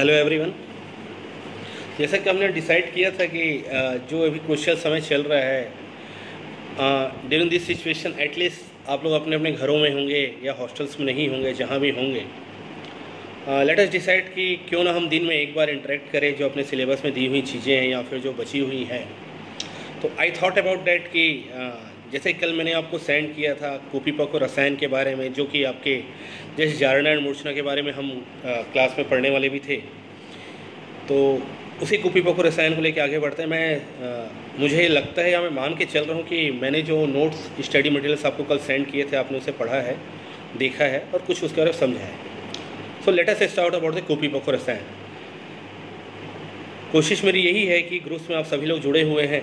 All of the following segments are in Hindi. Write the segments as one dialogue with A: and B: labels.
A: हेलो एवरीवन जैसा कि हमने डिसाइड किया था कि जो अभी क्वेश्चन समय चल रहा है ड्यूरिंग दिस सिचुएशन एटलीस्ट आप लोग अपने अपने घरों में होंगे या हॉस्टल्स में नहीं होंगे जहाँ भी होंगे। लेट अस डिसाइड कि क्यों ना हम दिन में एक बार इंटरेक्ट करें जो अपने सिलेबस में दी हुई चीज़ें हैं या फिर जो बची हुई हैं। तो आई थॉट अबाउट डैट कि अ, जैसे कल मैंने आपको सेंड किया था कॉपी पको रसायन के बारे में जो कि आपके जैसे एंड मूर्छना के बारे में हम अ, क्लास में पढ़ने वाले भी थे। तो उसी कॉपी पको रसायन को लेकर आगे बढ़ते हैं। मैं अ, मुझे लगता है या मैं मान के चल रहा हूँ कि मैंने जो नोट्स स्टडी मटेरियल्स आपको कल सेंड किए थे आपने उसे पढ़ा है देखा है और कुछ उसके बारे में समझा है। So let us start about the copy पको रसायन। कोशिश मेरी यही है कि ग्रुप्स में आप सभी लोग जुड़े हुए हैं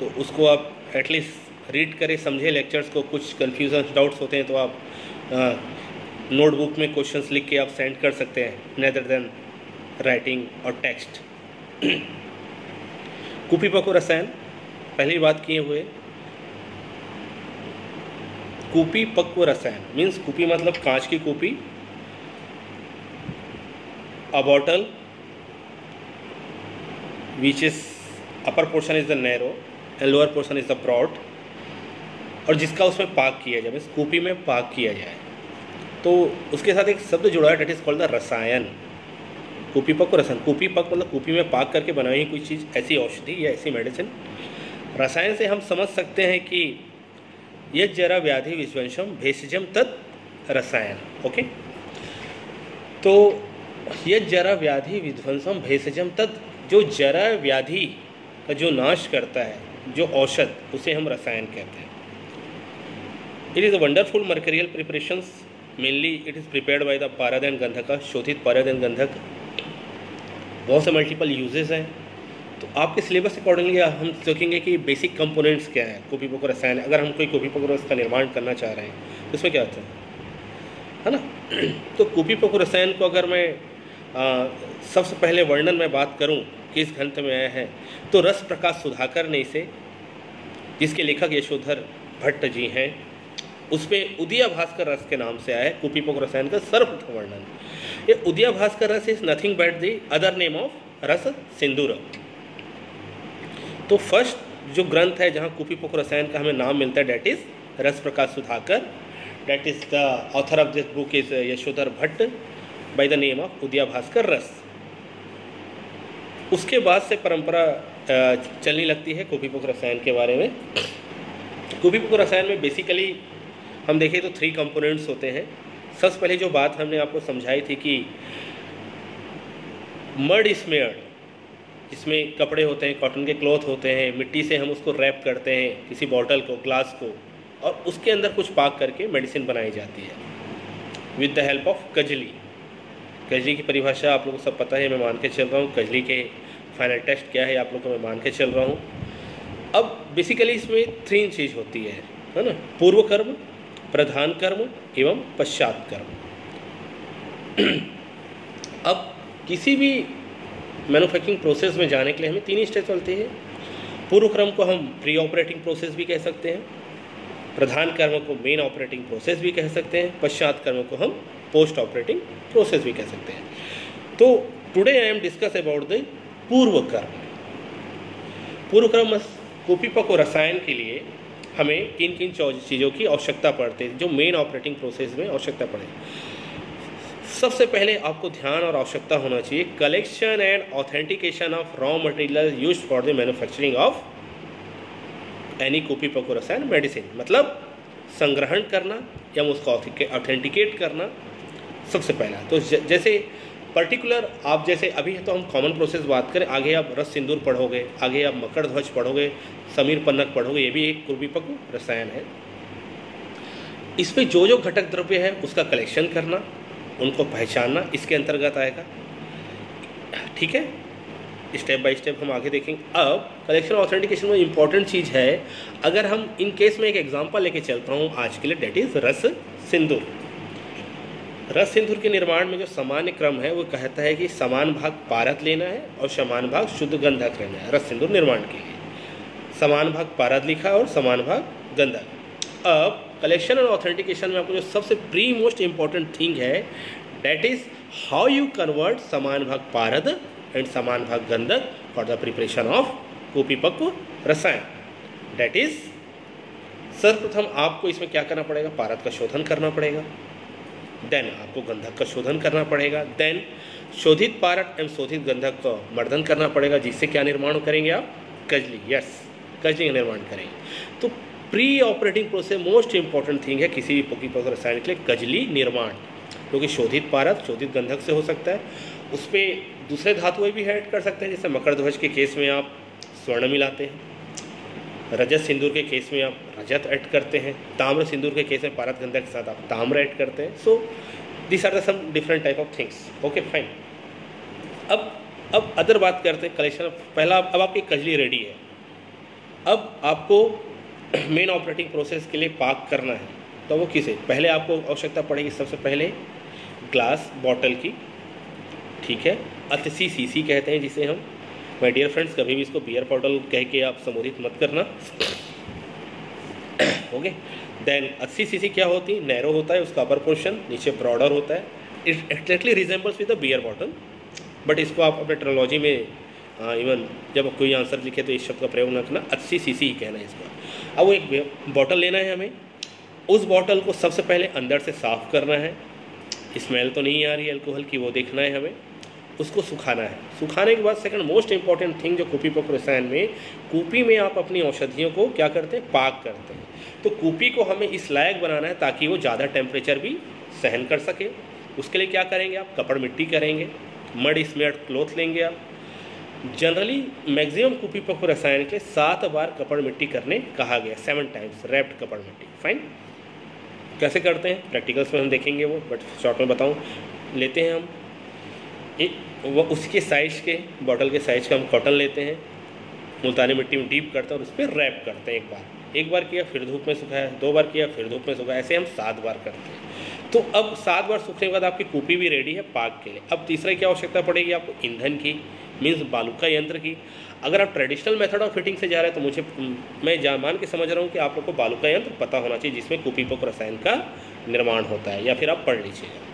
A: तो उसको आप एटलीस्ट रीड करें, समझे लेक्चर्स को, कुछ कन्फ्यूज़न डाउट्स होते हैं तो आप नोटबुक में क्वेश्चंस लिख के आप सेंड कर सकते हैं नेदर देन राइटिंग और टेक्स्ट कुपी पको रसायन, पहली बात किए हुए। कूपी पक्व रसायन मीन्स कूपी मतलब कांच की कूपी a bottle which is upper portion is the narrow end lower portion is the broad. और जिसका उसमें पाक किया जाए कूपी में पाक किया जाए। तो उसके साथ एक शब्द जुड़ा है डेट इज़ कॉल्ड द रसायन। कूपी पक रसायन, कूपी पक मतलब कूपी में पाक करके बनाई कोई चीज़, ऐसी औषधि या ऐसी मेडिसिन रसायन से हम समझ सकते हैं कि यह जरा व्याधि विश्वंशम भेषजम तत् रसायन ओके तो यह जरा व्याधि विध्वंसम भेषजम तत्, जो जरा व्याधि का जो नाश करता है, जो औषध, उसे हम रसायन कहते हैं। It is a wonderful mercurial preparations mainly it is prepared by the पारादैन गंधक शोधित पारादैन गंधक बहुत से मल्टीपल यूजेस हैं। तो आपके सिलेबस अकॉर्डिंगली हम सोचेंगे कि बेसिक कंपोनेंट्स क्या हैं? कॉपी पोको रसायन अगर हम कोई कॉपी पोको का निर्माण करना चाह रहे हैं तो इसमें क्या होता है? है ना? तो कॉपी पोको रसायन को अगर मैं सबसे पहले वर्णन में बात करूँ, किस ग्रंथ में आया है तो रस प्रकाश सुधाकर ने इसे, जिसके लेखक यशोधर भट्ट जी हैं उसमें उदिया भास्कर रस के नाम से आया है कुपीपोक रसायन का सर्वप्रथम वर्णन। ये Udaya Bhaskar Ras is nothing but the other name of Ras Sindoor. तो फ़र्स्ट जो ग्रंथ है जहाँ कुपीपोक रसायन का हमें नाम मिलता है that is Ras Prakash Sudhakar. That is the author of this book is Yashodhar Bhatt by the name of Udaya Bhaskar Ras. उसके बाद से परंपरा चलने लगती है कुपीपुक रसायन के बारे में। कुपीपुक रसायन में बेसिकली हम देखें तो थ्री कंपोनेंट्स होते हैं। सबसे पहले जो बात हमने आपको समझाई थी कि मड स्मेयर्ड इसमें कपड़े होते हैं कॉटन के क्लॉथ होते हैं, मिट्टी से हम उसको रैप करते हैं, किसी बॉटल को ग्लास को, और उसके अंदर कुछ पाक करके मेडिसिन बनाई जाती है। With the help of kajali Kajli की परिभाषा आप लोगों को सब पता है, मैं मान के चल रहा हूँ। कजली के फाइनल टेस्ट क्या है, आप लोगों को मैं मान के चल रहा हूँ। अब बेसिकली इसमें थ्री चीज़ होती है है ना? पूर्व कर्म प्रधान कर्म एवं पश्चात कर्म। अब किसी भी मैन्युफैक्चरिंग प्रोसेस में जाने के लिए हमें तीन ही स्टेप चलते हैं। पूर्व क्रम को हम प्री ऑपरेटिंग प्रोसेस भी कह सकते हैं, प्रधान कर्म को मेन ऑपरेटिंग प्रोसेस भी कह सकते हैं, पश्चात कर्म को हम पोस्ट ऑपरेटिंग प्रोसेस भी कह सकते हैं। तो today I am discuss about the purva karma. पूर्व कर्म कॉपी पको रसायन के लिए हमें किन किन चीज़ों की आवश्यकता पड़ती है, जो मेन ऑपरेटिंग प्रोसेस में आवश्यकता पड़े। सबसे पहले आपको ध्यान और आवश्यकता होना चाहिए collection and authentication of raw material use for the manufacturing of any copy पको रसायन मेडिसिन मतलब संग्रहण करना या उसका ऑथेंटिकेट करना सबसे पहला। तो जैसे पर्टिकुलर आप जैसे अभी तो हम कॉमन प्रोसेस बात करें, आगे आप रस सिंदूर पढ़ोगे, आगे आप मकर ध्वज पढ़ोगे, समीर पन्नक पढ़ोगे, ये भी एक कुर्बीपक रसायन है। इसमें जो जो घटक द्रव्य है, उसका कलेक्शन करना, उनको पहचानना, इसके अंतर्गत आएगा। ठीक है? स्टेप बाय स्टेप हम आगे देखेंगे। अब कलेक्शन ऑथेंटिकेशन में इंपॉर्टेंट चीज़ है, अगर हम इन केस में एक एग्जांपल लेके चलता हूँ आज के लिए डेट इज़ रस सिंदूर। रस सिंदूर के निर्माण में जो सामान्य क्रम है, वो कहता है कि समान भाग पारद लेना है और समान भाग शुद्ध गंधक लेना है रस सिंदूर निर्माण के लिए। समान भाग पारद लिखा और समान भाग गंधक। अब कलेक्शन और ऑथेंटिकेशन में आपको जो सबसे प्री मोस्ट इंपॉर्टेंट थिंग है that is how you convert समान भाग पारद एंड समान भाग गंधक फॉर द प्रिपरेशन ऑफ़ कुपीपक्व रसायन। डेट इज़ सर्वप्रथम आपको इसमें क्या करना पड़ेगा? पारद का शोधन करना पड़ेगा। देन आपको गंधक का शोधन करना पड़ेगा। देन शोधित पारक एवं शोधित गंधक का मर्दन करना पड़ेगा, जिससे क्या निर्माण करेंगे आप? कजली यस कजली का निर्माण करेंगे। तो pre operating process most important thing है किसी भी पकी पक रसायन के लिए कजली निर्माण। क्योंकि तो शोधित पारक, शोधित गंधक से हो सकता है। उस पर दूसरे धातुएँ भी ऐड कर सकते हैं, जैसे मकर ध्वज के केस में आप स्वर्ण मिलाते हैं। रजत सिंदूर के केस में आप रजत ऐड करते हैं, ताम्र सिंदूर के केस में पारत गंधक के साथ आप ताम्र ऐड करते हैं। So this are the some different type of things okay fine अब अब अदर बात करते हैं कलेक्शन पहला, अब आपकी कजली रेडी है। अब आपको मेन ऑपरेटिंग प्रोसेस के लिए पाक करना है। तो वो किसे? पहले आपको आवश्यकता पड़ेगी सबसे पहले ग्लास बॉटल की। ठीक है? अस्सी सी कहते हैं जिसे हम माय डियर फ्रेंड्स कभी भी इसको बियर बॉटल कह के आप संबोधित मत करना। ओके देन अस्सी सी क्या होती? है नैरो होता है, उसका अपर पोर्शन नीचे ब्रॉडर होता है। It exactly resembles with the beer bottle but इसको आप अपने ट्रोलॉजी में इवन जब कोई आंसर लिखे तो इस शब्द का प्रयोग न करना। अस्सी सी ही कहना है इसको। अब वो एक बॉटल लेना है हमें। उस बॉटल को सबसे पहले अंदर से साफ़ करना है। स्मेल तो नहीं आ रही अल्कोहल की, वो देखना है हमें। उसको सुखाना है। सुखाने के बाद सेकंड मोस्ट इंपॉर्टेंट थिंग जो कूपी पक रसायन में, कूपी में आप अपनी औषधियों को क्या करते हैं? पाक करते हैं। तो कूपी को हमें इस लायक बनाना है ताकि वो ज़्यादा टेम्परेचर भी सहन कर सके। उसके लिए क्या करेंगे आप? कपड़ मिट्टी करेंगे। मड स्मेट क्लोथ लेंगे आप। जनरली मैक्सिमम कूपी पक रसायन के सात बार कपड़ मिट्टी करने कहा गया। सेवन टाइम्स रैप्ड कपड़ मिट्टी। फाइन कैसे करते हैं? प्रैक्टिकल्स में हम देखेंगे वो बट शॉर्ट में बताऊँ। लेते हैं हम। एक वो उसके साइज़ के बॉटल के साइज़ का हम कॉटन लेते हैं। मुल्तानी मिट्टी में डीप करते हैं और उस पर रैप करते हैं एक बार। एक बार किया, फिर धूप में सुखाया, दो बार किया, फिर धूप में सुखाया, ऐसे हम सात बार करते हैं। तो अब सात बार सूखने के बाद आपकी कूपी भी रेडी है पाक के लिए। अब तीसरा क्या आवश्यकता पड़ेगी आपको? ईंधन की मीन्स बालूका यंत्र की। अगर आप ट्रेडिशनल मेथड ऑफ़ फिटिंग से जा रहे हैं तो मुझे, मैं जा, मान के समझ रहा हूँ कि आप लोग को बालूका यंत्र पता होना चाहिए, जिसमें कूपी पोक रसायन का निर्माण होता है, या फिर आप पढ़ लीजिएगा।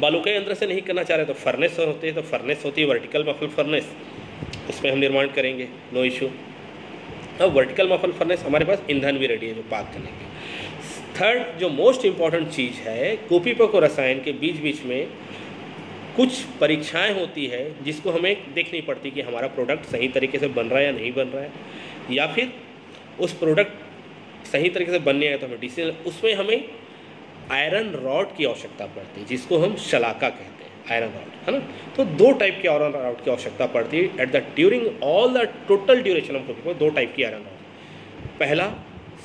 A: बालूका यंत्र से नहीं करना चाह रहे तो फर्नेस होती है तो फर्नेस होती है वर्टिकल मफल फर्नेस उसमें हम निर्माण करेंगे नो इशू अब वर्टिकल मफल फर्नेस हमारे पास ईंधन भी रेडी है जो पाक करने के थर्ड जो मोस्ट इंपॉर्टेंट चीज़ है कूपीपक और रसायन के बीच बीच में कुछ परीक्षाएँ होती है, जिसको हमें देखनी पड़ती कि हमारा प्रोडक्ट सही तरीके से बन रहा है या नहीं बन रहा है, या फिर उस प्रोडक्ट सही तरीके से बनने आए तो हमें डिसीज़न उसमें हमें आयरन रॉड की आवश्यकता पड़ती है जिसको हम शलाका कहते हैं, आयरन रॉड, है ना? तो दो टाइप के आयरन रॉड की आवश्यकता पड़ती है at the during all the total duration of cooking दो टाइप की आयरन रॉड। पहला,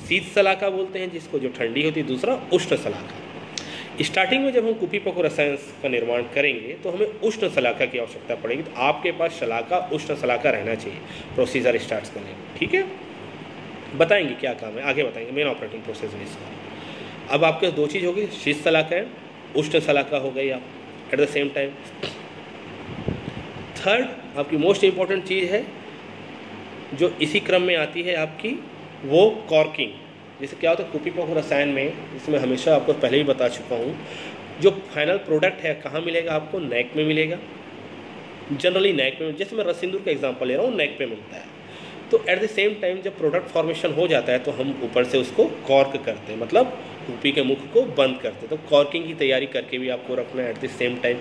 A: शीत सलाका बोलते हैं, जिसको जो ठंडी होती है, दूसरा, उष्ण सलाका स्टार्टिंग में जब हम कुपी पको रसायन का निर्माण करेंगे तो हमें उष्ण सलाका की आवश्यकता पड़ेगी तो आपके पास शलाका, उष्ण सलाका रहना चाहिए। प्रोसीजर स्टार्ट करने में, ठीक है? बताएँगे क्या काम है, आगे बताएँगे मेन ऑपरेटिंग प्रोसेस है इसका। अब आपके दो चीज़ होगी शीत सलाका है, उष्ण सलाका हो गई आप at the same time third आपकी मोस्ट इंपॉर्टेंट चीज़ है, जो इसी क्रम में आती है आपकी, वो कॉर्किंग जैसे क्या होता है कुपी पॉक रसायन में, इसमें हमेशा आपको पहले ही बता चुका हूँ, जो फाइनल प्रोडक्ट है, कहाँ मिलेगा आपको? नेक में मिलेगा। जनरली नेक में, जैसे मैं रसिंदूर का एग्जांपल ले रहा हूँ नेक पे मिलता है। तो एट द सेम टाइम जब प्रोडक्ट फॉर्मेशन हो जाता है तो हम ऊपर से उसको कॉर्क करते हैं। मतलब कूपी के मुख को बंद करते तो कॉर्किंग की तैयारी करके भी आपको रखना है एट द सेम टाइम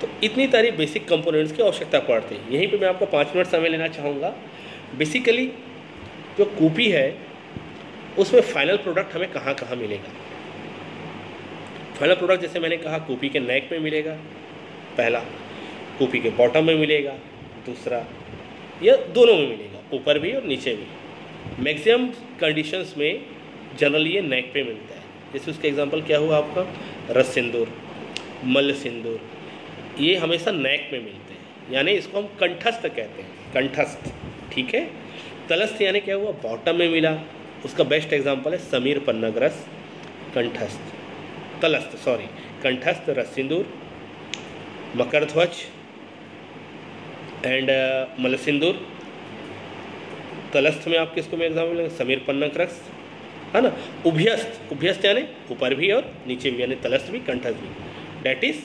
A: तो इतनी सारी बेसिक कंपोनेंट्स की आवश्यकता पड़ती है। यहीं पे मैं आपको पाँच मिनट समय लेना चाहूँगा। बेसिकली जो कूपी है, उसमें फाइनल प्रोडक्ट हमें कहाँ कहाँ मिलेगा? फाइनल प्रोडक्ट जैसे मैंने कहा, कूपी के नेक में मिलेगा, पहला, कूपी के बॉटम में मिलेगा, दूसरा या दोनों में मिलेगा, ऊपर भी और नीचे भी। मैक्सिमम कंडीशंस में जनरली ये नेक पे मिलता है। जैसे उसका एग्जांपल क्या हुआ आपका? रस सिंदूर मल्ल सिंदूर, ये हमेशा नेक में मिलते हैं। यानी इसको हम कंठस्थ कहते हैं। कंठस्थ, ठीक है? तलस्थ यानी क्या हुआ? बॉटम में मिला। उसका बेस्ट एग्ज़ाम्पल है समीर पन्नगरस, कंठस्थ। तलस्थ सॉरी कंठस्थ, रस सिंदूर मकर ध्वज एंड मल सिंदूर। तलस्थ में आप किसको मैं एग्ज़ाम्पल समीर पन्नक रस है ना? उभ्यस्त उभ्यस्त यानी ऊपर भी और नीचे भी, यानी तलस्थ भी कंठस्थ भी। डेट इज़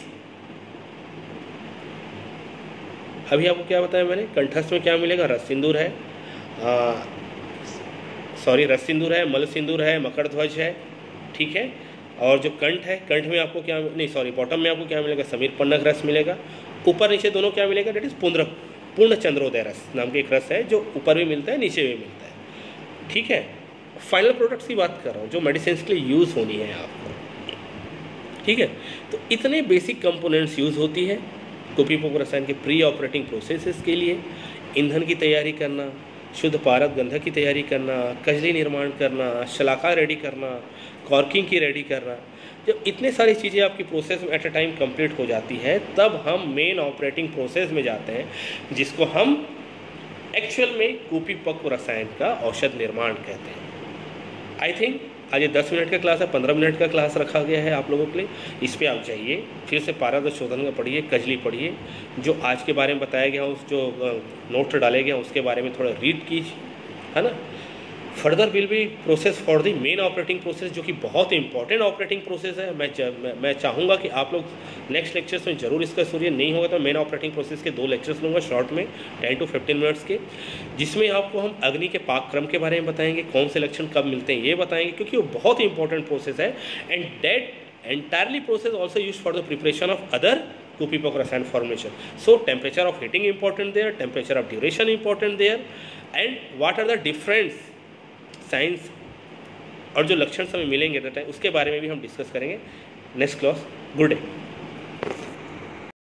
A: अभी आपको क्या बताया मैंने? कंठस्थ में क्या मिलेगा? रस सिंदूर है। सॉरी रस सिंदूर है, मल सिंदूर है, मकर ध्वज है, ठीक है? और जो कंठ है, कंठ में आपको क्या, नहीं सॉरी बॉटम में आपको क्या मिलेगा? समीर पन्नक रस मिलेगा। ऊपर नीचे दोनों क्या मिलेगा? डेट इज़ पुंद्र पूर्ण चंद्रोदय रस, नाम के एक रस है, जो ऊपर भी मिलता है, नीचे भी मिलता है। ठीक है? फाइनल प्रोडक्ट्स की बात कर रहा हूँ, जो मेडिसिन के लिए यूज़ होनी है आपको ठीक है? तो इतने बेसिक कंपोनेंट्स यूज़ होती है कॉपी पोक रसायन के प्री ऑपरेटिंग प्रोसेसेस के लिए, ईंधन की तैयारी करना, शुद्ध पारद गंधक की तैयारी करना कजली निर्माण करना, शलाका रेडी करना कॉर्किंग की रेडी करना, जब इतने सारी चीज़ें आपकी प्रोसेस में एट अ टाइम कंप्लीट हो जाती है, तब हम मेन ऑपरेटिंग प्रोसेस में जाते हैं, जिसको हम एक्चुअल में कूपी पक्व रसायन का औषध निर्माण कहते हैं। आई थिंक आज ये दस मिनट का क्लास है, पंद्रह मिनट का क्लास रखा गया है आप लोगों के लिए। इस पर आप जाइए, फिर से पाराद शोधन का पढ़िए, कजली पढ़िए, जो आज के बारे में बताया गया उस जो नोट डाले गए उसके बारे में थोड़ा रीड कीजिए, है ना? Further will be process for the main operating process जो कि बहुत इंपॉर्टेंट ऑपरेटिंग प्रोसेस है मैं मैं, मैं चाहूँगा कि आप लोग नेक्स्ट लेक्चर्स में ज़रूर इसका सूर्य नहीं होगा तो मेन ऑपरेटिंग प्रोसेस के दो लेक्चर्स लूँगा शॉर्ट में टेन टू फिफ्टीन मिनट्स के जिसमें आपको हम अग्नि के पाक क्रम के बारे में बताएँगे कौन से लक्षण कब मिलते हैं ये बताएँगे क्योंकि वो बहुत ही इंपॉर्टेंट प्रोसेस है and that entirely process also used for the preparation of other Kupipok rasayan formation. So temperature of heating important there, temperature of duration important there, and what are the difference signs और जो लक्षण समय मिलेंगे उसके बारे में भी हम डिस्कस करेंगे। Next class, good day.